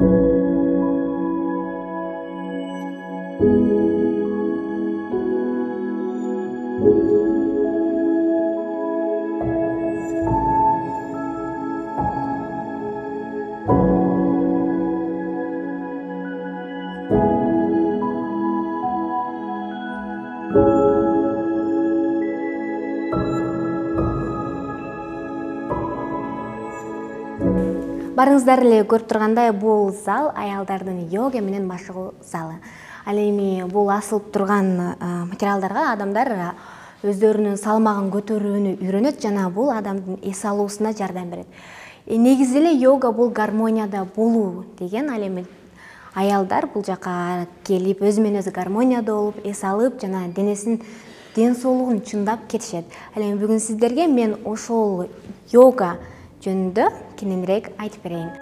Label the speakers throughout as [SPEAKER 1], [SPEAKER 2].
[SPEAKER 1] thank you. Баарыңыздар эле көрүп тургандай бул зал аялдардын йога менен машыгуу залы. Ал эми бул асылып турган материалдарга адамдар өздөрүнүн салмагын көтөрүүнү үйрөнөт жана бул адамдын эс алуусуна жардам берет. Э, негизи эле йога бул гармонияда болуу деген ал эми аялдар бул жака келип өзү менен өзү гармонияда болуп эс алып жана денесин ден соолугун чындап кетишет. Ал эми бүгүн сиздерге мен ошол йога жөнүндө кененирээк айтып берейин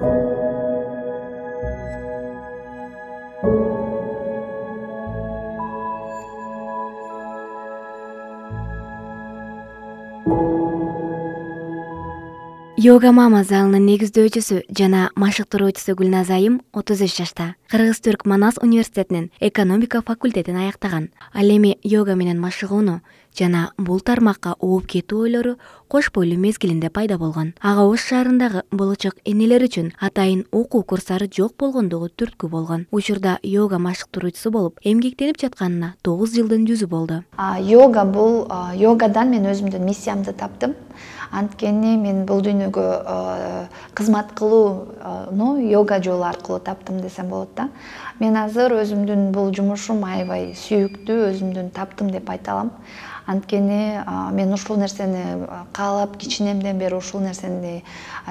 [SPEAKER 1] йога мама залынын негиздөөчүсү жана машыктыруучусу гүлназ айым отуз үч жашта кыргыз түрк манас университетинин экономика факультетин аяктаган ал эми йога менен машыгууну жана бул тармакка ооп кетүү ойлору кош бойлуу мезгилинде пайда болгон. Ага ош шаарындагы болочок энелер үчүн атайын окуу курстары жок болгондугу түрткү болгон. Учурда йога машыктыруучусу болуп эмгектенип жатканына тогуз жылдын жүзү болду.
[SPEAKER 2] Йога бул йогадан мен өзүмдүн миссиямды таптым. Анткени мен бул дүйнөгө кызмат кылууну йога жолу аркылуу таптым десем болот да. Мен азыр өзүмдүн бул жумушум аябай сүйүктүү өзүмдүн таптым деп айта алам. Анткени мен ушул нерсени каалап кичинемден бери ушул нерсени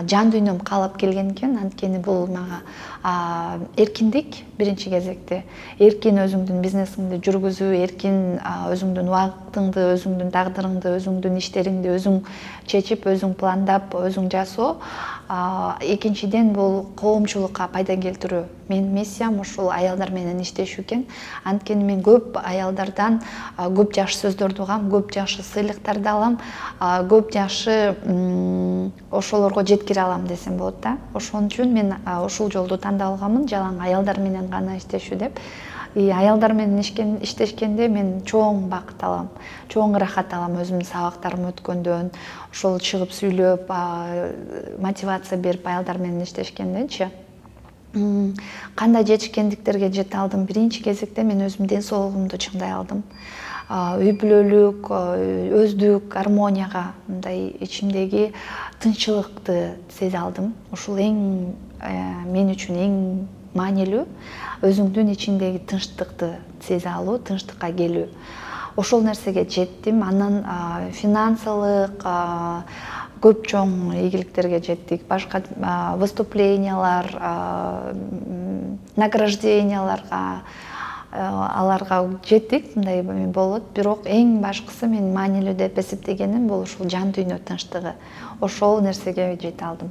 [SPEAKER 2] жан дүйнөм каалап келген экен. Анткени бул мага эркиндик биринчи кезекте. Эркин өзүңдүн бизнесиңди жүргүзүү эркин өзүңдүн убактыңды өзүңдүн тагдырыңды өзүңдүн иштериңди өзүң чечип өзүң пландап өзүң жасоо экинчиден бул коомчулукка пайда келтирүү. Менин миссиям ушул аялдар менен иштешүү экен. Анткени мен көп аялдардан көп жакшы сөздөрдү угам көп жакшы сыйлыктарды алам көп жакшы ошолорго жеткире алам десем болот да. Ошон үчүн мен ушул жолду тандап алганмын жалаң аялдар менен гана иштешүү деп аялдар менен иштешкенде мен чоң бакыт алам. Чоң ырахат алам өзүмдүн сабактарым өткөндөн. Ошол чыгып сүйлөп мотивация берип аялдар менен иштешкенденчи кандай жетишкендиктерге жете алдым? Биринчи кезекте мен өзүмдүн ден соолугумду чыңдай алдым. Үй бүлөлүк өздүк гармонияга мындай ичимдеги тынччылыкты сезе алдым. Ушул эң э, мен үчүн эң маанилүү. Өзүңдүн ичиңдеги тынчтыкты сезе алуу тынчтыкка келүү. Ошол нерсеге жеттим. Анан финансылык көп чоң ийгиликтерге жеттик. Башка выступлениялар награжденияларга аларга жеттик. Мындай болот. Бирок эң башкысы мен маанилүү деп эсептегеним бул ушул жан дүйнө тынчтыгы. Ошол нерсеге жете алдым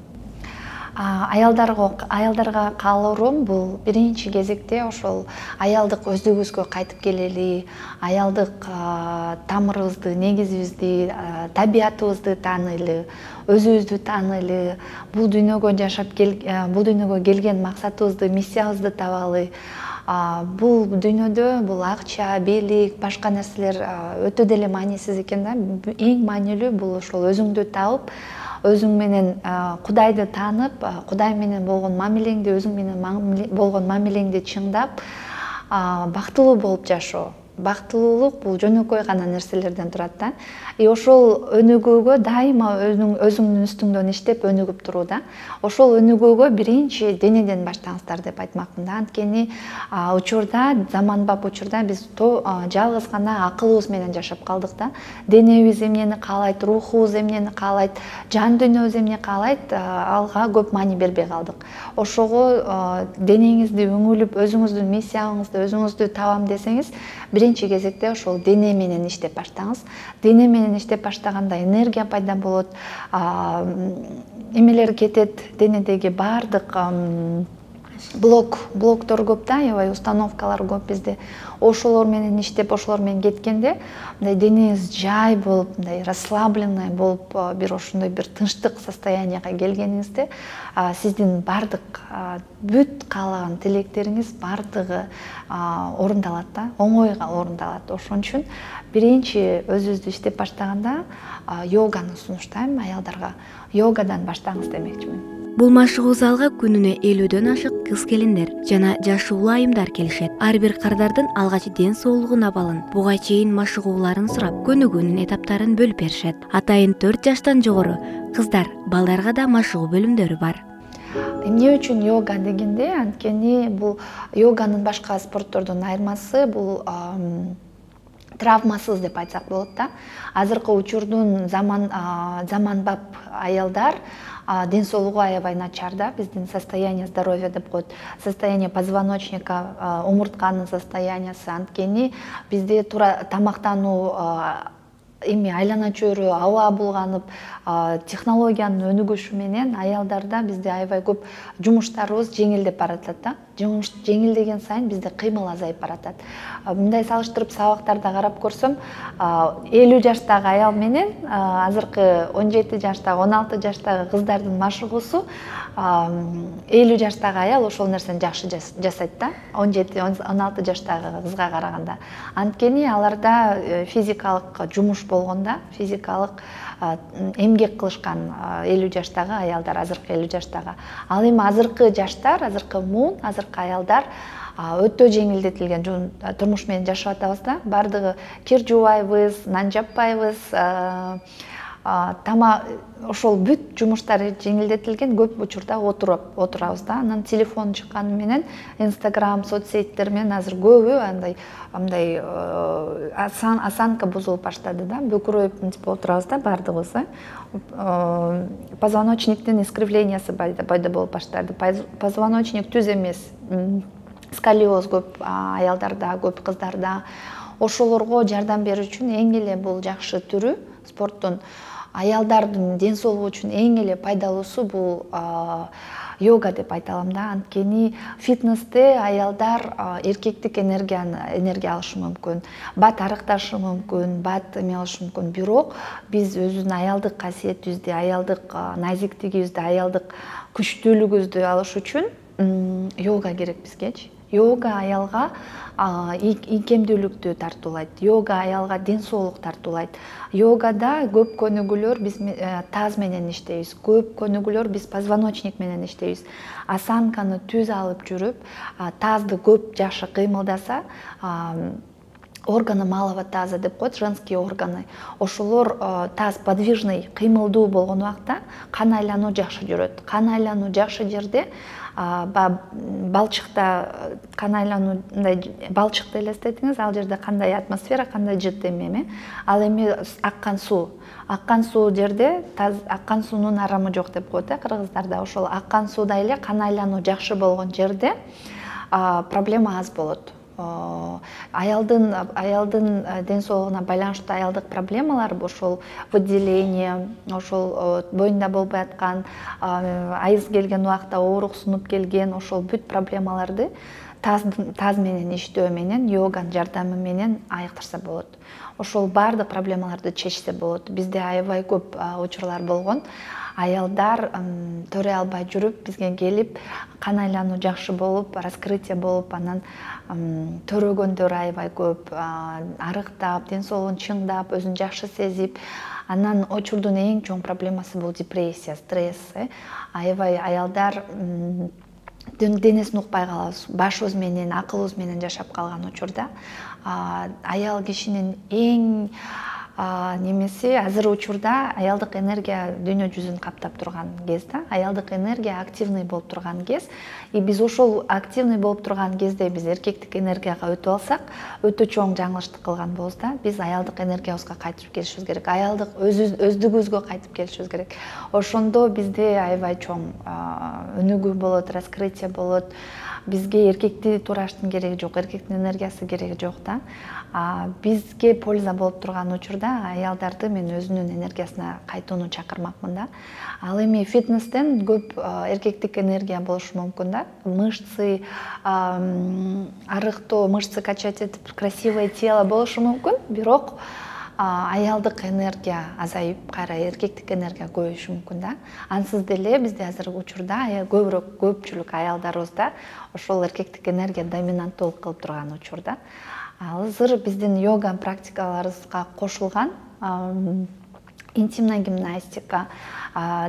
[SPEAKER 2] аялдарга каалоорум бул биринчи кезекте ошол аялдык өздүгүбүзгө кайтып келели аялдык тамырыбызды негизибизди табиятыбызды тааныйлы өзүбүздү тааныйлы бул дүйнөгө жашап бул дүйнөгө келген максатыбызды миссиябызды табалы бул дүйнөдө бул акча бийлик башка нерселер өтө деле маанисиз экен да. Эң маанилүү бул ошол өзүңдү таап өзүң менен кудайды таанып кудай менен болгон мамилеңди өзүң менен болгон мамилеңди чыңдап бактылуу болуп жашоо бактылуулук бул жөнөкөй гана нерселерден турат да. И ошол өнүгүүгө дайыма өзүңдүн үстүңдөн иштеп өнүгүп туруу да. Ошол өнүгүүгө биринчи денеден баштаңыздар деп айтмакмын да. Анткени учурда заманбап учурда биз жалгыз гана акылыбыз менен жашап калдык да. Денебиз эмнени каалайт рухубуз эмнени каалайт жан дүйнөбүз эмне каалайт ага көп маани бербей калдык. Ошого денеңизди өңүлүп өзүңүздүн миссияңызды өзүңүздү табам десеңиз биринчи кезекте ошол дене менен иштеп баштаңыз. Дене менен иштеп баштаганда энергия пайда болот. Эмелер кетет денедеги баардык блок блоктор көп да аябай установкалар көп бизде. Ошолор менен иштеп ошолор менен кеткенде мындай денеңиз жай болуп мындай расслабленный болуп бир ошондой бир тынчтык состоянияга келгениңизде сиздин баардык бүт каалаган тилектериңиз баардыгы орундалат да оңой орундалат ошон үчүн биринчи өзүбүздү иштеп баштаганда йоганы сунуштайм аялдарга. Йогадан баштаңыз демекчимин
[SPEAKER 1] бул машыгуу залга күнүнө элүүдөн ашык кыз келиндер жана жашуулуу айымдар келишет. Ар бир кардардын алгач ден соолугун абалын буга чейин машыгууларын сурап көнүгүүнүн этаптарын бөлүп беришет. Атайын төрт жаштан жогору кыздар балдарга да машыгуу бөлүмдөрү бар.
[SPEAKER 2] Эмне үчүн йога дегенде? Анткени бул йоганын башка спорттордон айырмасы бул травмасыз деп айтсак болот да. Азыркы учурдун заман заманбап аялдар ден соолугу аябай начар да биздин состояние здоровья деп коет состояние позвоночника омуртканын состояниясы анткени бизде туура тамактануу эми айлана чөйрө аба булганып технологиянын өнүгүшү менен аялдарда бизде аябай көп жумуштарыбыз жеңилдеп баратат да. Жумуш жеңилдеген сайын бизде кыймыл азайып баратат мындай салыштырып сабактарда карап көрсөм элүү жаштагы аял менен азыркы он жети жаштагы он алты жаштагы кыздардын машыгуусу элүү жаштагы аял ошол нерсени жакшы жасайт да. Он жети он алты жаштагы кызга караганда. Анткени аларда э, физикалык жумуш болгон да физикалык эмгек кылышкан элүү жаштагы аялдар азыркы элүү жаштагы. Ал эми азыркы жаштар азыркы муун азыркы аялдар өтө жеңилдетилген турмуш менен жашап атабыз да. Баардыгы кир жуубайбыз нан жаппайбыз тамак ошол бүт жумуштары жеңилдетилген көп учурда отуруп отурабыз да. Анан телефон чыкканы менен инстаграм соц сеттер менен азыр көбү андай мындай э, осанка бузулуп баштады да. Бөкүрөйүп мынтип отурабыз да баардыгыбыз э, э позвоночниктин искривлениясы пайда болуп баштады позвоночник түз эмес. Сколиоз көп аялдарда көп кыздарда. Ошолорго жардам берүү үчүн эң эле бул жакшы түрү спорттун аялдардын ден соолугу үчүн эң эле пайдалуусу бул йога деп айта алам да. Анткени фитнесте аялдар эркектик энергияны энергия алышы мүмкүн бат арыкташы мүмкүн бат эме кылышы мүмкүн. Бирок биз өзүбүздүн аялдык касиетибизди аялдык назиктигибизди аялдык күчтүүлүгүбүздү алыш үчүн йога керек бизгечи йога аялга ийкемдүүлүктү тартуулайт. Йога аялга ден соолук тартуулайт. Йогада көп көнүгүүлөр биз э, таз менен иштейбиз. Көп көнүгүүлөр биз позвоночник менен иштейбиз. Осанканы түз алып жүрүп тазды көп жакшы кыймылдаса органы малого таза деп коет женские органы. Ошолор таз подвижный кыймылдуу болгон убакта кан айлануу жакшы жүрөт. Кан айлануу жакшы жерде балчыкта кан айлануу мындай балчыкты элестетиңиз ал жерде кандай атмосфера кандай жыт эми эме ал эми аккан суу. Аккан суу жерде аккан суунун арамы жок деп коет э кыргыздарда. Ошол аккан сууда эле кан айлануу жакшы болгон жерде проблема аз болот аялдын аялдын э, ден соолугуна байланыштуу аялдык проблемалар ошол выделение ошол боюнда болбой аткан айыз келген убакта ооруксунуп келген ошол бүт проблемаларды таз менен иштөө менен йоганын жардамы менен айыктырса болот. Ошол баардык проблемаларды чечсе болот. Бизде аябай көп учурлар болгон аялдар төрөй албай жүрүп бизге келип кан айлануу жакшы болуп раскрытие болуп анан төрөгөндөр аябай көп арыктап ден соолугун чыңдап өзүн жакшы сезип анан учурдун эң чоң проблемасы бул депрессия стресс э. Аябай аялдар денесин укпай калабыз башыбыз менен акылыбыз менен жашап калган учурда. Аял кишинин эң немеси азыр учурда аялдык энергия дүйнө жүзүн каптап турган кез да. Аялдык энергия активный болуп турган кез. И биз ошол активный болуп турган кезде биз эркектик энергияга өтүп алсак өтө чоң жаңылыштык кылган болобуз да биз аялдык энергиябызга кайтып келишибиз керек. Аялдык өздүгүбүзгө кайтып келишибиз керек. Ошондо бизде аябай чоң өнүгүү болот раскрытие болот. Бизге эркекти туураштын кереги жок эркектин энергиясы кереги жок да бизге польза болуп турган учурда аялдарды мен өзүнүн энергиясына кайтууну чакырмакмын да. Ал эми фитнестен көп эркектик энергия болушу мүмкүн да. Мышцы арыктоо мышцы качать этип красивое тело болушу мүмкүн. Бирок аялдык энергия азайып кайра эркектик энергия көбөйүшү мүмкүн да. Ансыз деле бизде азыркы учурда көбүрөөк көпчүлүк аялдарыбызда ошол эркектик энергия доминанттуулук кылып турган учур да азыр биздин йога практикаларыбызга кошулган интимная гимнастика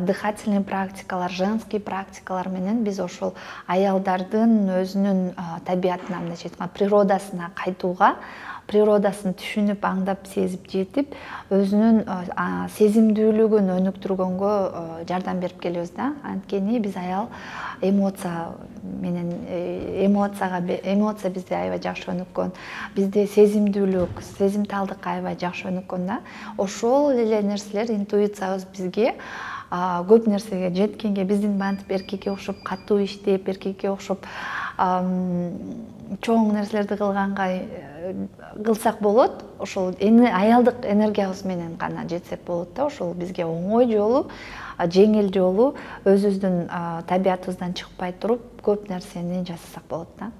[SPEAKER 2] дыхательный практикалар женский практикалар менен биз ошол аялдардын өзүнүн табиятына мындайча айтканда природасына кайтууга природасын түшүнүп аңдап сезип жетип өзүнүн сезимдүүлүгүн өнүктүргөнгө жардам берип келебиз да. Анткени биз аял эмоция менен э, эмоцияга эмоция бизде аябай жакшы өнүккөн бизде сезимдүүлүк сезимталдык аябай жакшы өнүккөн да. Ошол эле нерселер интуициябыз бизге көп нерсеге жеткенге биздин мынтип эркекке окшоп катуу иштеп эркекке окшоп чоң нерселерди кылганга кылсак болот. Ошол аялдык энергиябыз менен гана жетсек болот да ошол бизге оңой жолу жеңил жолу өзүбүздүн табиятыбыздан чыкпай туруп көп нерсени жасасак болот да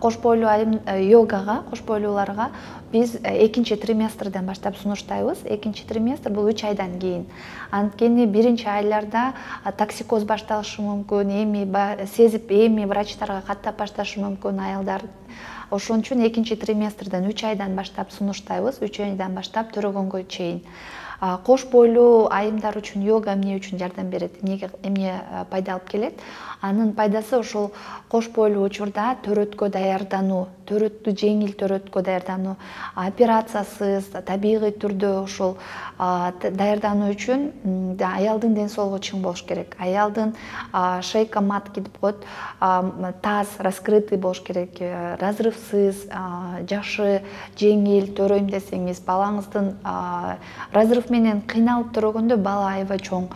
[SPEAKER 2] кош бойлуу э, йогага кош бойлууларга биз э, экинчи триместрден баштап сунуштайбыз. Экинчи триместр бул үч айдан кийин. Анткени биринчи айларда токсикоз башталышы мүмкүн эми сезип эми врачтарга каттап башташы мүмкүн аялдар. Ошон үчүн экинчи триместрден үч айдан баштап сунуштайбыз. Үч айдан баштап төрөгөнгө чейин. Кош бойлуу айымдар үчүн йога эмне үчүн жардам берет? Эмнеге эмне пайда алып келет анын пайдасы ошол кош бойлуу учурда төрөткө даярдануу төрөттү жеңил төрөткө даярдануу операциясыз табигый түрдө ошол даярдануу үчүн аялдын ден соолугу чың болуш керек. Аялдын шейка матки деп коет таз раскрытый болуш керек. Э, разрывсыз жакшы жеңил төрөйм десеңиз балаңыздын разрыв менен кыйналып төрөгөндө бала аябай чоң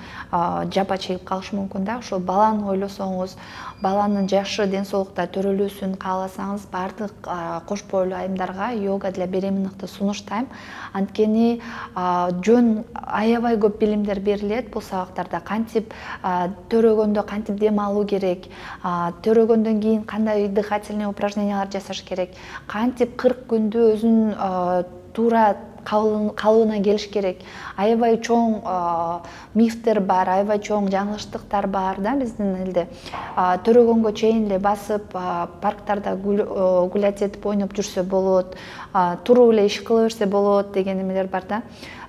[SPEAKER 2] жапа чегип калышы мүмкүн да. Ошол баланы ойлосоңуз баланын жакшы ден соолукта төрөлүүсүн кааласаңыз баардык кош бойлуу айымдарга йога для беременныхты сунуштайм. Анткени жөн аябай көп билимдер берилет бул сабактарда кантип төрөгөндө кантип дем алуу керек төрөгөндөн кийин кандай дыхательный упражнениялар жасаш керек кантип кырк күндү өзүнүн туура калыбына келиш керек. Аябай чоң мифтер бар аябай чоң жаңылыштыктар бар да биздин элде. Төрөгөнгө чейин эле басып парктарда гулять этип ойноп жүрсө болот туруп эле иш кыла берсе болот деген эмелер бар да.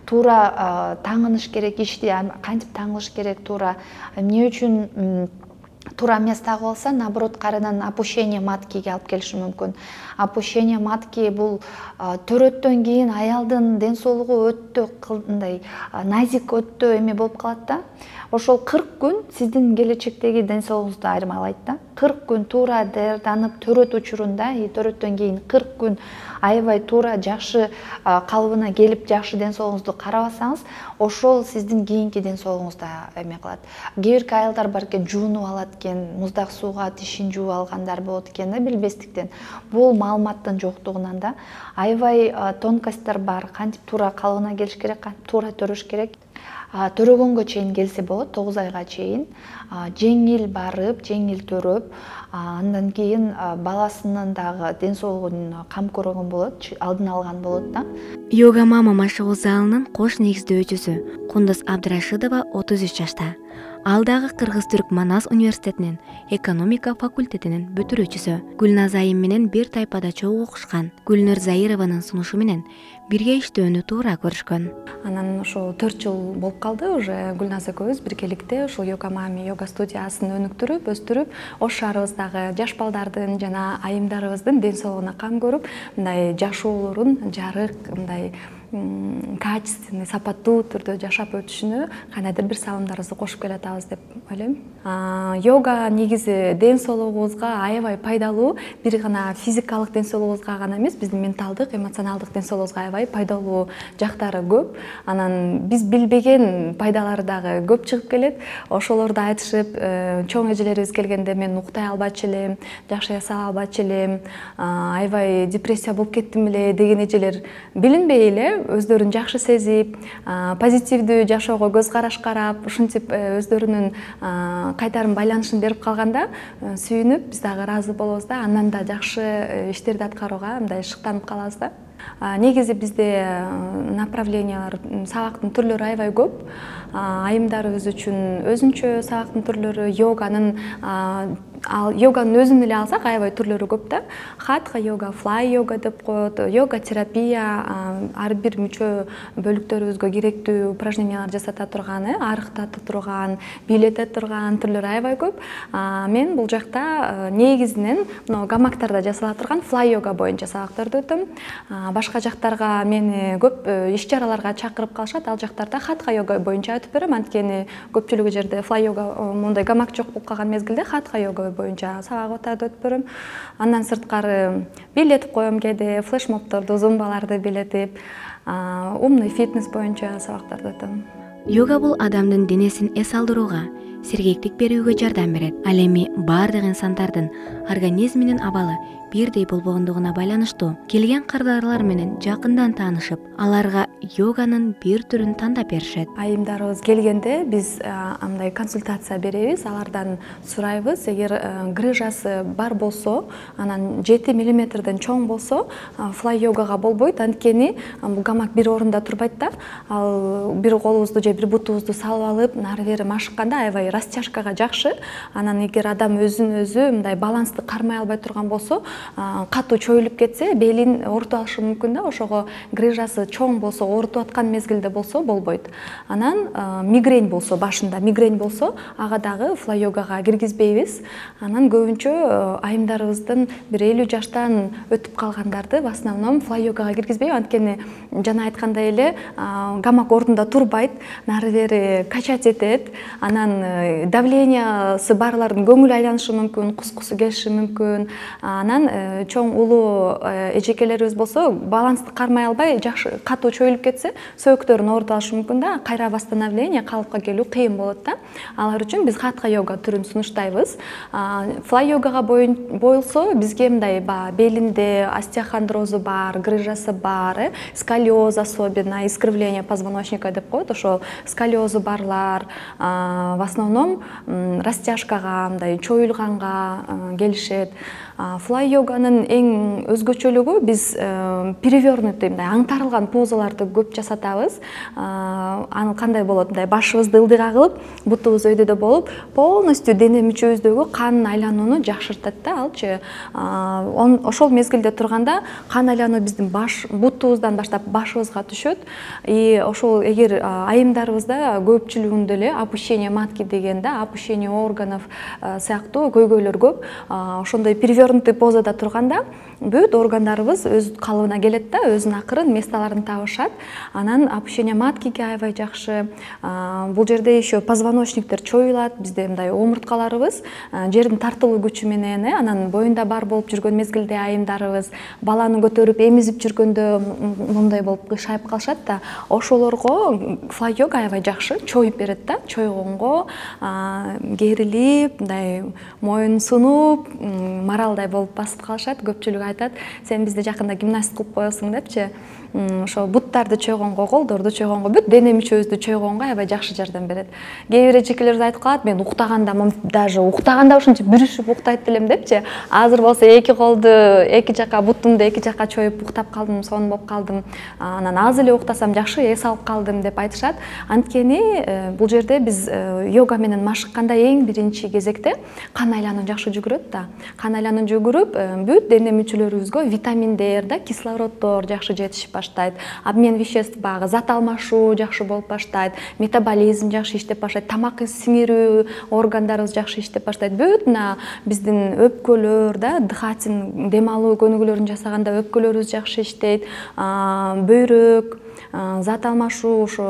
[SPEAKER 2] Туура таңыныш керек ишти кантип таңылыш керек туура. Эмне үчүн туура эмес тагып алса наоборот кайрадан опущение маткиге алып келиши мүмкүн. Опущение матки бул төрөттөн кийин аялдын ден соолугу өтө мындай назик өтө эме болуп калат да ошол кырк күн сиздин келечектеги ден соолугуңузду айырмалайт да. Кырк күн туура даярданып төрөт учурунда и төрөттөн кийин кырк күн аябай туура жакшы калыбына келип жакшы ден соолугуңузду карабасаңыз ошол сиздин кийинки ден соолугуңузда эме кылат. Кээ бирки аялдар бар экен жуунуп алат экен муздак сууга тишин жууп алгандар болот экен да билбестиктен. Бул маалыматтын жоктугунан да аябай тонкостьтер бар. Кантип туура калыбына келиш керек кантип туура төрөш керек төрөгөнгө чейин келсе болот тогуз айга чейин. Жеңил барып жеңил төрөп андан кийин баласынын дагы ден соолугун кам болот алдын алган болот да.
[SPEAKER 1] Йога мама машыгуу залынын кош негиздөөчүсү кундуз абдырашидова отуз үч жашта ал дагы кыргыз түрк манас университетинин экономика факультетинин бүтүрүүчүсү гүлназ айым менен бир тайпада чогуу окушкан гүлнур заированын сунушу менен бирге иштөөнү туура көрүшкөн.
[SPEAKER 3] Анан ошол төрт жыл болуп калды уже гүлназ экөөбүз биргеликте ушул йога мами йога студиясын өнүктүрүп өстүрүп ош шаарыбыздагы жаш балдардын жана айымдарыбыздын ден соолугуна кам көрүп мындай жашоолорун жарык мындай качественный сапаттуу түрдө жашап өтүшүнө кандайдыр бир салымдарыбызды кошуп келатабыз деп ойлойм. Йога негизи ден соолугубузга аябай пайдалуу бир гана физикалык ден соолугубузга гана эмес биздин менталдык эмоционалдык ден соолугубузга аябай пайдалуу жактары көп. Анан биз билбеген пайдалары дагы көп чыгып келет. Ошолорду айтышып э, чоң эжелерибиз келгенде мен уктай албачу элем жакшы жаса албачу элем аябай депрессия болуп кеттим эле деген эжелер билинбей эле өздөрүн жакшы сезип позитивдүү жашоого көз караш карап ушинтип э, өздөрүнүн кайтарым байланышын берип калганда э, сүйүнүп биз дагы ыраазы болобуз да андан да жакшы э, иштерди аткарууга мындай шыктанып калабыз да. Негизи бизде направлениялар сабактын түрлөрү аябай көп. Айымдарыбыз үчүн өзүнчө сабактын түрлөрү йоганын ал йоганын өзүн эле алсак аябай түрлөрү көп да. Хатха йога флай йога деп коет йога терапия ар бир мүчө бөлүктөрүбүзгө керектүү упражнениялар жасата турган э арыктата турган бийлете турган түрлөрү аябай көп. Мен бул жакта негизинен мына гамактарда жасала турган флай йога боюнча сабактарды өтөм. Башка жактарга мени көп э, иш чараларга чакырып калышат ал жактарда хатха йога боюнча өтүп берем. Анткени көпчүлүгү жерде флай йога моундай гамак жок болуп калган мезгилде хатха йога боюнча сабак өтүп берем андан сырткары бийлетип коем кээде флешмобторду зумбаларды бийлетип умный фитнес боюнча сабактарды өтөм
[SPEAKER 1] йога бул адамдын денесин эс алдырууга сергектик берүүгө жардам берет ал эми баардык инсандардын организминин абалы бирдей болбогондугуна байланыштуу. Келген кардарлар менен жакындан таанышып аларга йоганын бир түрүн тандап беришет.
[SPEAKER 3] Айымдарыбыз келгенде биз мындай консультация беребиз. Алардан сурайбыз. Эгер грыжасы бар болсо анан жети миллиметрден чоң болсо флай йогага болбойт. Анткени бул гамак бир орунда турбайт да. Ал бир колубузду же бир бутубузду салып алып нары бери машыкканда аябай растяжкага жакшы. Анан эгер адам өзүн өзү мындай балансты кармай албай турган болсо катуу чоюлуп кетсе белин оорутуп алышы мүмкүн да ошого грыжасы чоң болсо оорутуп аткан мезгилде болсо болбойт. Анан мигрень болсо башында мигрень болсо ага дагы флай йогага киргизбейбиз. Анан көбүнчө айымдарыбыздын бир элүү жаштан өтүп калгандарды в основном флай йогага киргизбейм. Анткени жана айткандай эле гамак ордунда турбайт нары бери качать этет. Анан э, давлениясы барлардын көңүлү айланышы мүмкүн кускусу келиши мүмкүн. Анан Э, чоң улуу э, эжекелерибиз болсо балансты кармай албай жакшы катуу чоюлуп кетсе сөөктөрүн оорутуп алышы мүмкүн да. Кайра восстановление калыпка келүү кыйын болот да. Алар үчүн биз хатха йога түрүн сунуштайбыз. Флай йогага болсо бизге мындай баягы белинде остеохондрозу бар грыжасы бар э сколиоз особенно искривление позвоночника деп коет. Ошол сколиозу барлар в основном растяжкага мындай чоюлганга келишет флай йоганын эң өзгөчөлүгү биз э, перевернутый мындай аңтарылган позаларды көп жасатабыз. Аны кандай болот? Мындай башыбызды ылдыйга кылып бутубуз өйдөдө болуп полностью дене мүчөбүздөгү кан айланууну жакшыртат да. Алчы ошол мезгилде турганда кан айлануу биздин баш бутубуздан баштап башыбызга түшөт. И ошол эгер айымдарыбызда көпчүлүгүндө эле опущение матки деген да опущение органов сыяктуу көйгөйлөр көп. Ошондой позада турганда бүт органдарыбыз өз калыбына келет да өзүнүн акырын местолорун табышат. Анан опущение маткиге аябай жакшы бул жерде еще позвоночниктер чоюлат бизде мындай омурткаларыбыз жердин тартылуу күчү менен э анан боюнда бар болуп жүргөн мезгилде айымдарыбыз баланы көтөрүп эмизип жүргөндө моундай болуп кыйшайып калышат да ошолорго флай йога аябай жакшы чоюп берет да чойгонго керилип мындай моюн сунуп маралдай болуп басып калышат көпчүлүгү айтат сен бизди жакында гимнастика кылып коесуң депчи ошо буттарды чойгонго колдорду чойгонго бүт дене мүчөбүздү чойгонго аябай жакшы жардам берет. Кээ бир эжекелерибиз айтып калат мен уктаганда даже уктаганда ушунча бүрүшүп уктайт элем депчи. Азыр болсо эки колду эки жака бутумду эки жака чоюп уктап калдым сонун болуп калдым. Анан аз эле уктасам жакшы эс алып калдым деп айтышат. Анткени э, бул жерде биз э, йога менен машыкканда эң биринчи кезекте кан айлануу жакшы жүгүрөт да. Кан айлануу жүгүрүп э, бүт дене мүчөлөрүбүзгө витаминдер да кислороддор жакшы жетишип баштайт обмен веществ баягы зат алмашуу жакшы болуп баштайт метаболизм жакшы иштеп баштайт тамак сиңирүү органдарыбыз жакшы иштеп баштайт. Бүт мына биздин өпкөлөр да дыхательный дем алуу көнүгүүлөрүн жасаганда өпкөлөрүбүз жакшы иштейт. Бөйрөк зат алмашуу ошо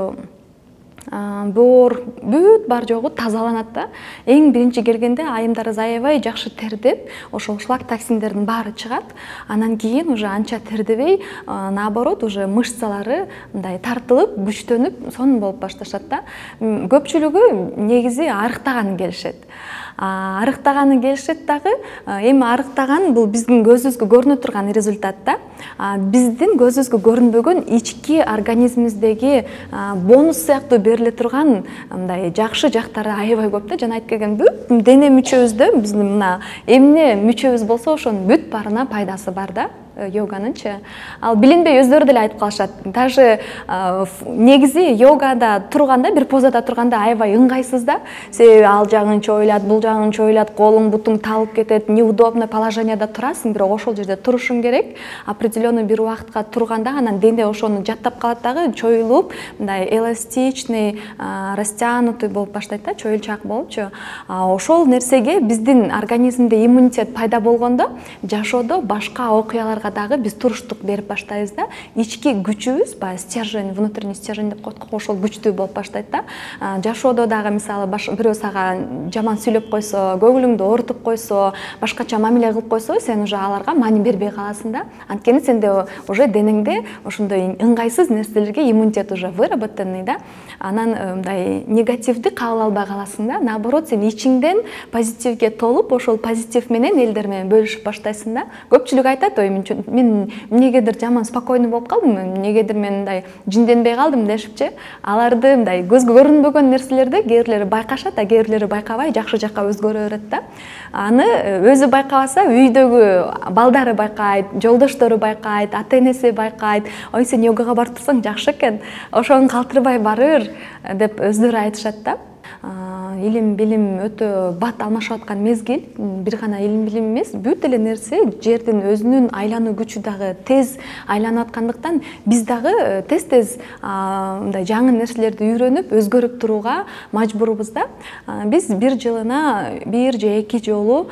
[SPEAKER 3] боор бүт бар жогу тазаланат да. Эң биринчи келгенде айымдарыбыз аябай жакшы тердеп ошол шлак токсиндердин баары чыгат. Анан кийин уже анча тердебей наоборот уже мышцалары мындай тартылып күчтөнүп сонун болуп башташат да. Көпчүлүгү негизи арыктаганы келишет арыктаганы келишет дагы эми арыктаган бул биздин көзүбүзгө көрүнө турган результат да. Биздин көзүбүзгө көрүнбөгөн ички организмибиздеги бонус сыяктуу бериле турган мындай жакшы жактары аябай көп да. Жана айтып келгем бүт дене мүчөбүздө биздин мына эмне мүчөбүз болсо ошонун бүт баарына пайдасы бар да Э, йоганычы ал билинбей өздөрү деле айтып калышат. Даже негизи йогада турганда бир позада турганда аябай ыңгайсыз да. Себеби ал жагың чоюлат бул жагың чоюлат колуң бутуң талып кетет неудобный положенияда турасың бирок ошол жерде турушуң керек. Определенный бир убакытка турганда анан дене ошону жаттап калат дагы чоюлуп мындай эластичный растянутый болуп баштайт да чоюлчаак болупчу ошол нерсеге биздин организмде иммунитет пайда болгондо жашоодо башка окуяларга дагы биз туруштук берип баштайбыз да. Ички күчүбүз баягы стержень внутренний стержень деп коет го ошол күчтүү болуп баштайт да. Жашоодо дагы мисалы бирөө сага жаман сүйлөп койсо көңүлүңдү оорутуп койсо башкача мамиле кылып койсо сен уже аларга маани бербей каласың да. Анткени сенде уже денеңде ошондой ыңгайсыз нерселерге иммунитет уже выработанный да. Анан э, мындай негативди кабыл албай каласың да. Наоборот сен ичиңден позитивге толуп ошол позитив менен элдер менен бөлүшүп баштайсың да. Көпчүлүк айтат ой мен эмнегедир жаман спокойный болуп калдым эмнегедир мен мындай жинденбей калдым дешипчи аларды мындай көзгө көрүнбөгөн нерселерди кээ бирлери байкашат а кээ бирлери байкабай жакшы жакка өзгөрө берет да. Аны өзү байкабаса үйдөгү балдары байкайт жолдоштору байкайт ата энеси байкайт. Ой сен йогага барып турсаң жакшы экен ошону калтырбай бара бер деп өздөрү айтышат да илим билим өтө бат алмашып аткан мезгил бир гана илим билим эмес. Бүт эле нерсе жердин өзүнүн айлануу күчү дагы тез айланып аткандыктан биз дагы э, тез тез мындай жаңы нерселерди үйрөнүп өзгөрүп турууга мажбурбуз да. Биз бир жылына бир же эки жолу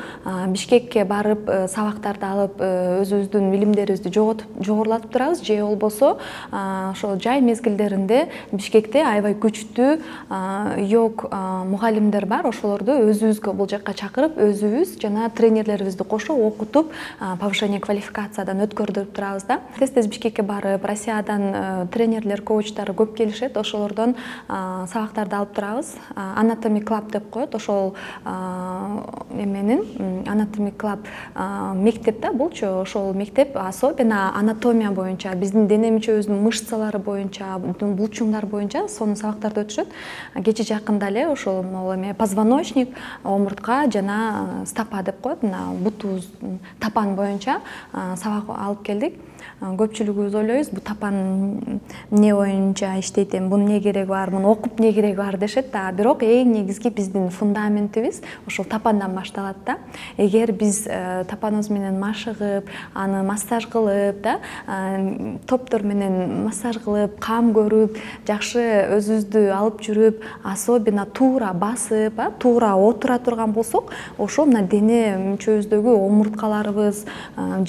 [SPEAKER 3] бишкекке барып э, сабактарды алып э, өзүбүздүн билимдерибизди жогорулатып турабыз. Же болбосо ошол жай мезгилдеринде бишкекте аябай күчтүү йог мугалимдер бар. Ошолорду өзүбүзгө бул жака чакырып өзүбүз жана тренерлерибизди кошо окутуп повышение квалификациядан өткөрдүрүп турабыз да. Тез тез бишкекке барып россиядан тренерлер коучтар көп келишет. Ошолордон сабактарды алып турабыз. Анатоми клаб деп коет. Ошол эменин анатоми клаб мектеп да булчу ошол мектеп особенно анатомия боюнча биздин дене мүчөбүздүн мышцалары боюнча булчуңдар боюнча сонун сабактарды өтүшөт. Кечээ жакында эле ошол могул эме позвоночник омуртка жана стопа деп коет. Мына бутубуз тапан боюнча сабак алып келдик. Көпчүлүгүбүз ойлойбуз бул тапан эмне боюнча иштейт эми мунун эмне кереги бар муну окуп эмне кереги бар дешет да. Бирок эң негизги биздин фундаментибиз ошол тапандан башталат да. Эгер биз э, тапаныбыз менен машыгып аны массаж кылып да топтор менен массаж кылып кам көрүп жакшы өзүбүздү алып жүрүп особенно туура басып туура отура турган болсок ошол мына дене мүчөбүздөгү омурткаларыбыз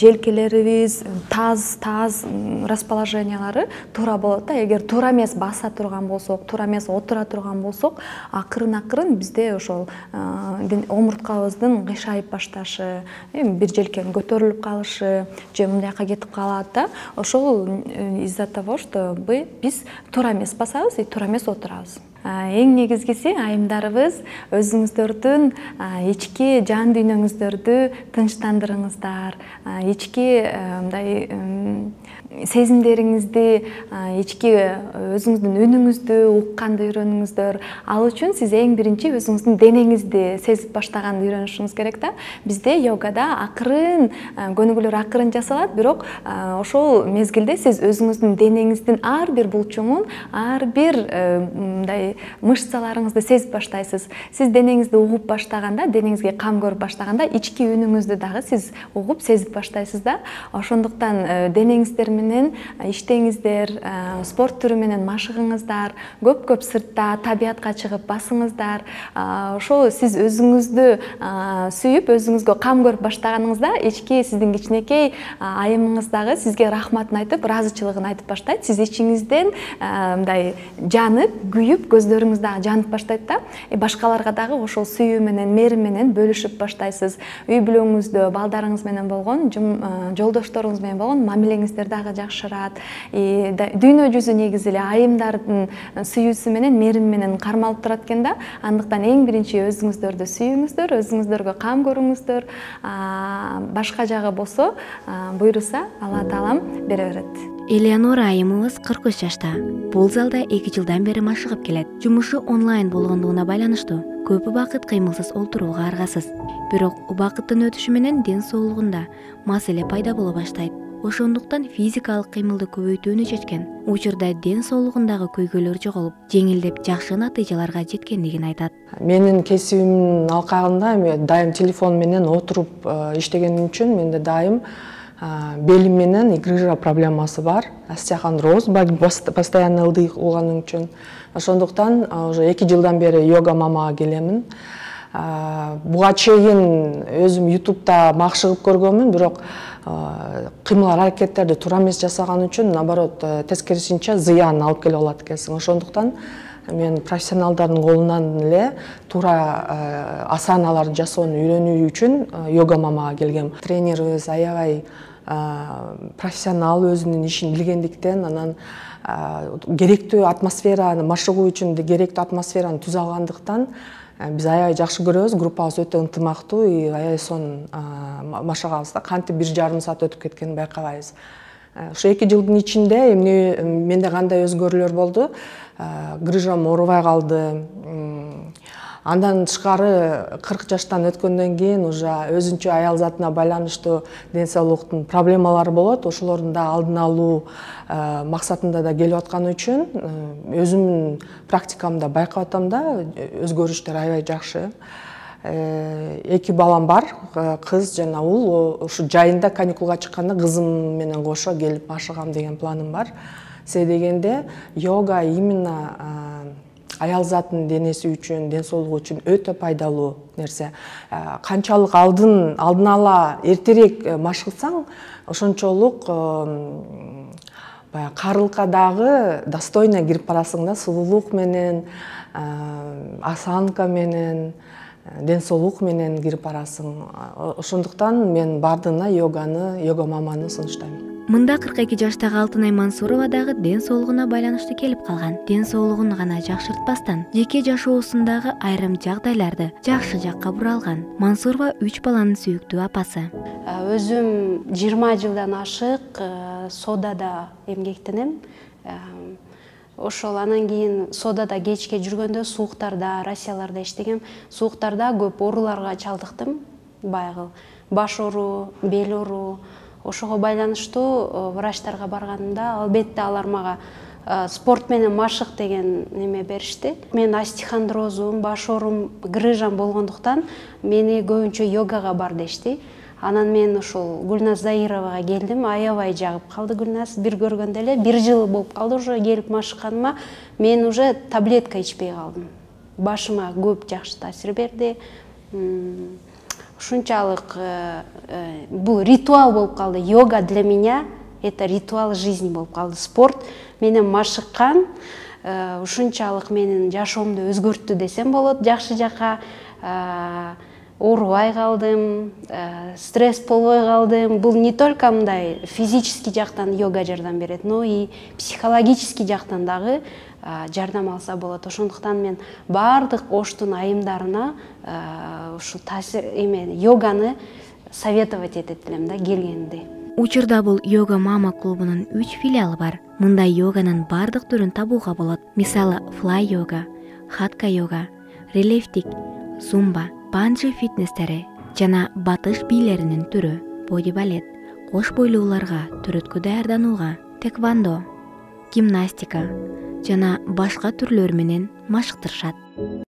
[SPEAKER 3] желкелерибиз таз таз расположениялары туура болот да. Эгер туура эмес баса турган болсок туура эмес отура турган болсок акырын акырын бизде ошол омурткабыздын кыйшайып башташы эми бир желкенин көтөрүлүп калышы же мындай жака кетип калат да ошол из за того что биз туура эмес басабыз и туура эмес отурабыз. Эң негизгиси айымдарыбыз өзүңүздөрдүн ички жан дүйнөңүздөрдү тынчтандырыңыздар. Ички э, мындай сезимдериңизди ички өзүңүздүн үнүңүздү укканды үйрөнүңүздөр ал үчүн сиз эң биринчи өзүңүздүн денеңизди сезип баштаганды үйрөнүшүңүз керек да бизде йогада акырын көнүгүүлөр акырын жасалат бирок ошол мезгилде сиз өзүңүздүн денеңиздин ар бир булчуңун ар бир э, мындай мышцаларыңызды сезип баштайсыз. Сиз денеңизди угуп баштаганда денеңизге кам көрүп баштаганда ички үнүңүздү дагы сиз угуп сезип баштайсыз да. Ошондуктан денеңиздер менен иштеңиздер спорт түрү менен машыгыңыздар көп көп сыртта табиятка чыгып басыңыздар. Ошол сиз өзүңүздү сүйүп өзүңүзгө кам көрүп баштаганыңызда ички сиздин кичинекей айымыңыз дагы сизге рахматын айтып ыраазычылыгын айтып баштайт. Сиз ичиңизден мындай жанып күйүп көздөрүңүз дагы жанып баштайт да башкаларга дагы ошол сүйүү менен мээрим менен бөлүшүп баштайсыз. Үй бүлөңүздө балдарыңыз менен болгон жолдошторуңуз менен болгон мамилеңиздер дагы жакшырат дүйнө жүзү негизи эле айымдардын сүйүүсү менен мээрими менен кармалып турат экен да. Андыктан эң биринчи өзүңүздөрдү сүйүңүздөр өзүңүздөргө кам көрүңүздөр башка жагы болсо буйруса алла таалам бере берет.
[SPEAKER 1] Элеонора айымыбыз кырк үч жашта. Бул залда эки жылдан бери машыгып келет. Жумушу онлайн болгондугуна байланыштуу. Көп убакыт кыймылсыз олтурууга аргасыз. Бирок убакыттын өтүшү менен ден соолугунда маселе пайда боло баштайт. Ошондуктан физикалык кыймылды көбөйтүүнү чечкен учурда ден соолугундагы көйгөйлөр жоголуп жеңилдеп жакшы натыйжаларга жеткендигин айтат.
[SPEAKER 4] Менин кесибимдин алкагында эми дайым телефон менен отуруп э, иштегеним үчүн менде дайым э, белим менен грыжа проблемасы бар. Остеохондроз постоянно ылдый болгону үчүн. Ошондуктан э, уже эки жылдан бери йога мамага келемин. Буга чейин өзүм ютубта макшыгып көргөнмүн бирок кыймыл аракеттерди туура эмес жасаган үчүн наоборот э, тескерисинче зыян алып келип алат экенсиң. Ошондуктан мен профессионалдардын колунан эле туура э, асаналарды жасоону үйрөнүү үчүн э, йога мамага келгем. Тренерибиз аябай профессионал өзүнүн ишин билгендиктен анан керектүү атмосфераны машыгуу үчүн керектүү атмосфераны түзө алгандыктан биз аябай жакшы көрөбүз группабыз өтө ынтымактуу и аябай сонун машыгабыз да кантип бир жарым саат өтүп кеткенин байкабайбыз ушу э, эки жылдын ичинде эмне менде кандай өзгөрүүлөр болду э, грыжам оорубай калды андан тышкары кырк жаштан өткөндөн кийин уже өзүнчө аял затына байланыштуу ден соолуктун проблемалары болот. Ошолордун да алдын алуу э, максатында да келип аткан үчүн э, өзүмдүн практикамда байкап атам да өзгөрүштөр аябай жакшы. Э, эки балам бар кыз жана уул ушу жайында каникулга чыкканда кызым менен кошо келип машыгам деген планым бар. Себеби дегенде йога именно аял затынын денеси үчүн ден соолугу үчүн өтө пайдалуу нерсе. Э, канчалык алдын алдын ала эртерээк э, машыксаң ошончолук э, баягы карылыкка дагы достойно кирип барасың да сулуулук менен осанка менен ден соолук менен кирип барасың. Ошондуктан мен баардыгына йоганы йога маманы сунуштайм.
[SPEAKER 1] Мында кырк эки жаштагы алтынай мансурова дагы ден соолугуна байланыштуу келип калган ден соолугун гана жакшыртпастан жеке жашоосундагы айрым жагдайларды жакшы жакка бура алган мансурова үч баланын сүйүктүү апасы.
[SPEAKER 5] Өзүм жыйырма жылдан ашык содада эмгектенем ошол анан кийин содада кечке жүргөндө сууктарда россияларда иштегем сууктарда көп ооруларга чалдыктым баягы баш оору бел оору ошого байланыштуу э, врачтарга барганымда албетте алар мага э, спорт менен машык деген неме беришти. Мен остеохондрозум баш оорум грыжам болгондуктан мени көбүнчө йогага бар дешти. Анан мен ушул гүлназ заировага келдим аябай жагып калды гүлназ. Бир көргөндө эле бир жыл болуп калды уже келип машыкканыма. Мен уже таблетка ичпей калдым. Башыма көп жакшы таасир берди. Ушунчалык э, э, бул ритуал болуп калды. Йога для меня это ритуал жизни болуп калды. Спорт менен машыккан э, ушунчалык менин жашоомду өзгөрттү десем болот жакшы жака оорубай калдым стресс болбой калдым. Бул не только мындай физический жактан йога жардам берет но и психологический жактан дагы жардам алса болот. Ошондуктан мен баардык оштун айымдарына ушул таасир эме йоганы советовать этет элем да келгенде
[SPEAKER 1] учурда бул йога мама клубунун үч филиалы бар. Мында йоганын баардык түрүн табууга болот. Мисалы флай йога хатка йога релефтик зумба банджи фитнестери жана батыш бийлеринин түрү боди балет кош бойлууларга төрөткө даярданууга тэквондо гимнастика жана башка түрлөрү менен машыктырышат.